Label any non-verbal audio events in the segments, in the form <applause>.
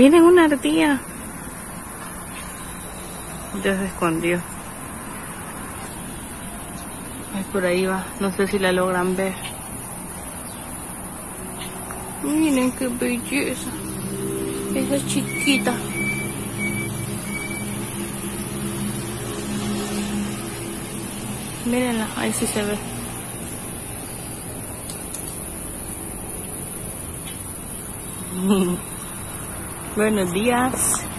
Miren una ardilla. Ya se escondió. Ay, por ahí va. No sé si la logran ver. Miren qué belleza. Esa chiquita. Mírenla, ahí sí se ve. <laughs> Buenos días.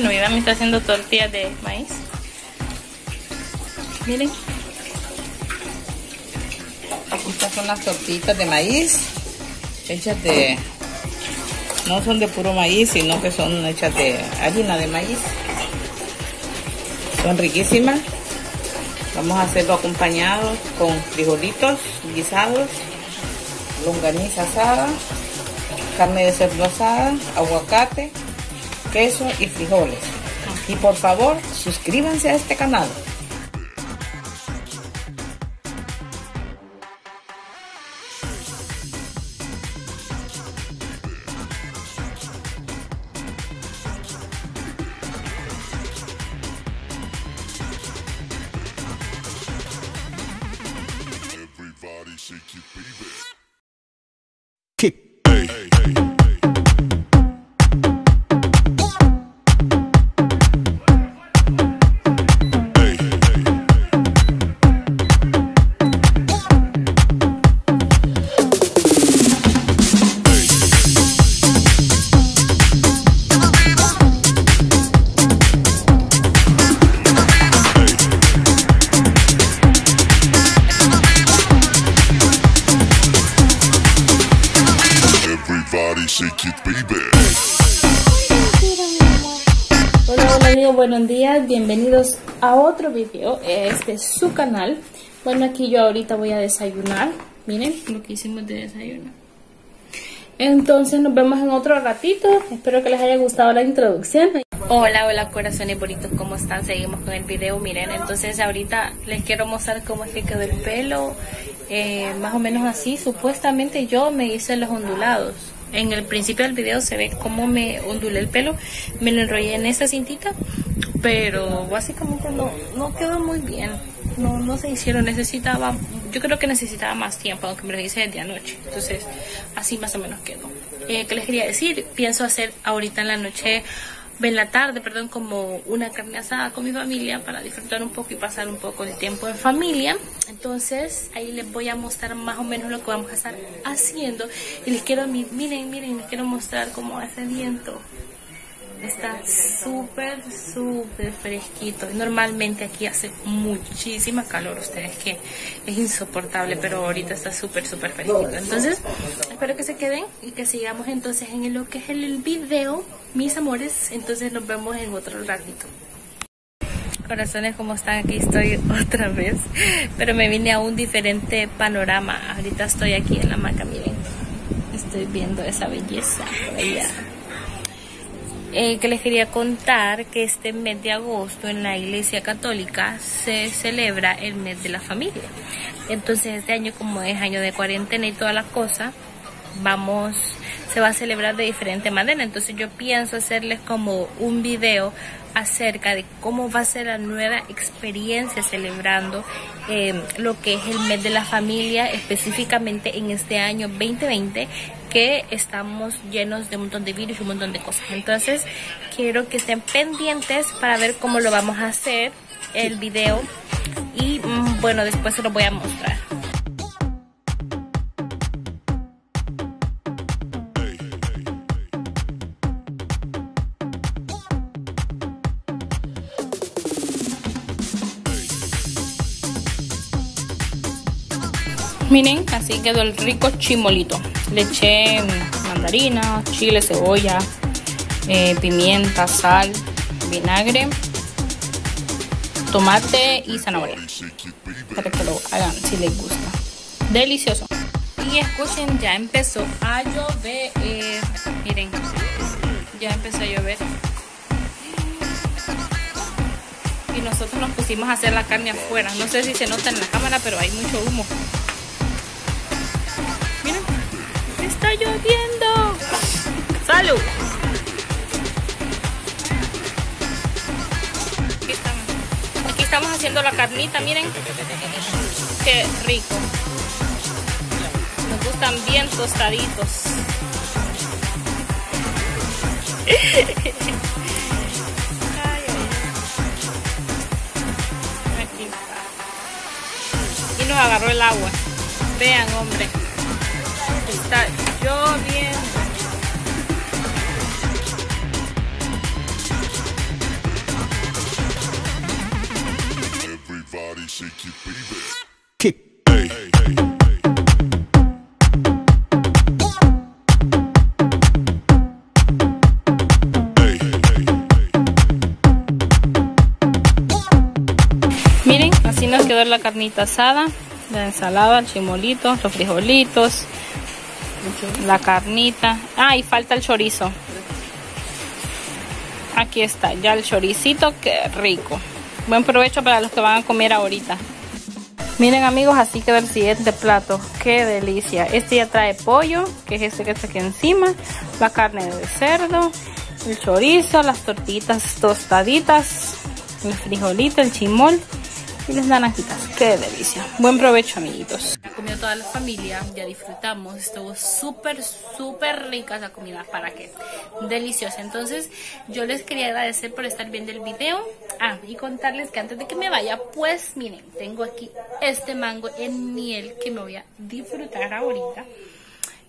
Bueno, mi mami está haciendo tortillas de maíz. Miren. Estas son las tortitas de maíz hechas de... No son de puro maíz, sino que son hechas de harina de maíz. Son riquísimas. Vamos a hacerlo acompañados con frijolitos guisados, longaniza asada, carne de cerdo asada, aguacate, queso y frijoles. Y por favor, suscríbanse a este canal. Everybody. Shake it, baby. Hola, hola amigos, buenos días, bienvenidos a otro video, este es su canal. Bueno, aquí yo ahorita voy a desayunar, miren lo que hicimos de desayuno. Entonces nos vemos en otro ratito, espero que les haya gustado la introducción. Hola, hola corazones bonitos, ¿cómo están? Seguimos con el video, miren, entonces ahorita les quiero mostrar cómo es que quedó el pelo, eh, más o menos así, supuestamente yo me hice los ondulados. En el principio del video se ve cómo me ondulé el pelo, me lo enrollé en esta cintita, pero básicamente no, no quedó muy bien, no, no se hicieron, necesitaba, yo creo que necesitaba más tiempo, aunque me lo hice desde anoche, entonces así más o menos quedó. Eh, ¿Qué les quería decir? Pienso hacer ahorita en la noche en la tarde, perdón, como una carne asada con mi familia para disfrutar un poco y pasar un poco de tiempo en familia. Entonces, ahí les voy a mostrar más o menos lo que vamos a estar haciendo. Y les quiero, mi- miren, miren, les quiero mostrar cómo hace viento. Está súper, súper fresquito. Normalmente aquí hace muchísima calor, ustedes que es insoportable, pero ahorita está súper, súper fresquito. Entonces, espero que se queden y que sigamos entonces en lo que es el video, mis amores. Entonces nos vemos en otro ratito. Corazones, ¿cómo están? Aquí estoy <laughs> otra vez, pero me vine a un diferente panorama. Ahorita estoy aquí en la maca, miren. Estoy viendo esa belleza eh, que les quería contar que este mes de agosto en la Iglesia Católica se celebra el mes de la familia. Entonces este año como es año de cuarentena y toda la cosa, vamos, se va a celebrar de diferente manera. Entonces yo pienso hacerles como un video acerca de cómo va a ser la nueva experiencia celebrando eh, lo que es el mes de la familia, específicamente en este año 2020 que estamos llenos de un montón de virus y un montón de cosas. Entonces, quiero que estén pendientes para ver cómo lo vamos a hacer el video y mm, bueno, después se lo voy a mostrar. Miren, así quedó el rico chimolito. Le eché mandarina, chile, cebolla, eh, pimienta, sal, vinagre, tomate y zanahoria. Para que lo hagan si les gusta. Delicioso. Y escuchen, ya empezó a llover. miren, ya empezó a llover. Y nosotros nos pusimos a hacer la carne afuera. No sé si se nota en la cámara, pero hay mucho humo. Haciendo la carnita, miren. Qué rico. Nos gustan bien tostaditos. Y nos agarró el agua. Vean, hombre. Está lloviendo. Quedó la carnita asada, la ensalada, el chimolito, los frijolitos, la carnita. Ah, y falta el chorizo. Aquí está, ya el choricito, qué rico. Buen provecho para los que van a comer ahorita. Miren amigos, así queda el siguiente plato. Qué delicia. Este ya trae pollo, que es este que está aquí encima. La carne de cerdo, el chorizo, las tortitas tostaditas, el frijolito, el chimol y las naranjitas. Qué delicia. Buen provecho amiguitos. Comió toda la familia, ya disfrutamos. Estuvo súper, súper rica la comida. ¿Para qué? Deliciosa. Entonces yo les quería agradecer por estar viendo el video. Ah, y contarles que antes de que me vaya, pues miren, tengo aquí este mango en miel que me voy a disfrutar ahorita.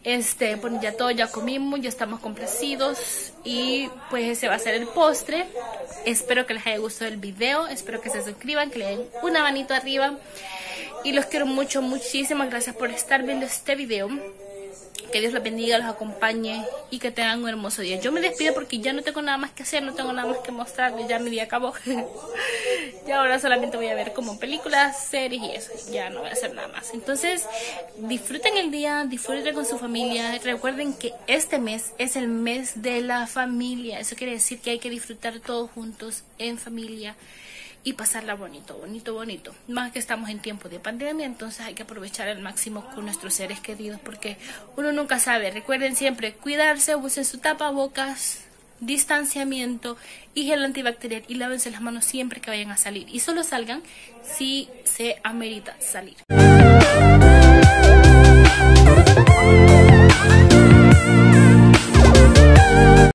Este, pues ya todo ya comimos, ya estamos complacidos y pues ese va a ser el postre. Espero que les haya gustado el video, espero que se suscriban, que le den una manito arriba y los quiero mucho, muchísimas gracias por estar viendo este video. Que Dios los bendiga, los acompañe y que tengan un hermoso día. Yo me despido porque ya no tengo nada más que hacer, no tengo nada más que mostrarles, ya mi día acabó. <laughs> y ahora solamente voy a ver como películas, series y eso. Ya no voy a hacer nada más. Entonces, disfruten el día, disfruten con su familia. Recuerden que este mes es el mes de la familia. Eso quiere decir que hay que disfrutar todos juntos en familia y pasarla bonito, bonito, bonito. Más que estamos en tiempo de pandemia, entonces hay que aprovechar al máximo con nuestros seres queridos porque uno nunca sabe. Recuerden siempre cuidarse, usen su tapabocas, distanciamiento y gel antibacterial y lávense las manos siempre que vayan a salir. Y solo salgan si se amerita salir.